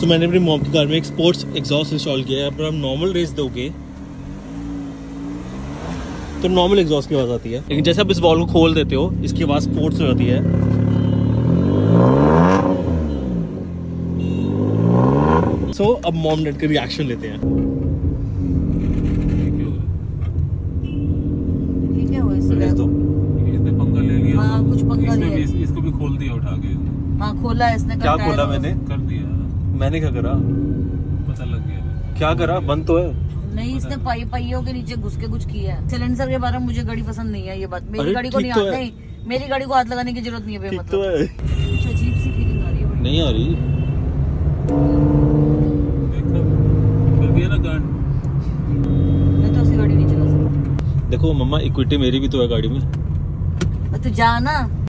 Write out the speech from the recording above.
सो मैंने अपनी मॉम की कार में एक स्पोर्ट्स एग्जॉस्ट इंस्टॉल किया है। अगर हम नॉर्मल रेस दोगे तो नॉर्मल एग्जॉस्ट की आवाज़ आती है। लेकिन जैसे आप इस बॉल को खोल देते हो इसकी आवाज़ स्पोर्ट्स हो जाती है। सो so, अब मॉम डैड का रिएक्शन लेते हैं। ये क्यों हो रहा ये क्या हुआ इससे? रेस दो? इसने पंगा ले लिया। कुछ पंगा इसमें भी- इसको भी खोल दिया उठा के। हाँ खोला इसने क्या खोला मैंने? कर दिया। मैंने क्या करा? पता लग गया। क्या करा? बंद तो है। नहीं इसने पाई पाइयों के नीचे घुस के कुछ किया है। सिलेंसर के बारे में मुझे गाड़ी पसंद नहीं है ये बात। मेरी गाड़ी को नहीं तो आता है। नहीं मेरी गाड़ी को हाथ लगाने की ज़रूरत नहीं है तो है। कुछ अजीब सी फीलिंग आ रही है नहीं आ रही। देखा तो ऐसी गाड़ी नहीं चला सकती देखो मम्मा इक्विटी मेरी भी तो है गाड़ी में। तो जा ना।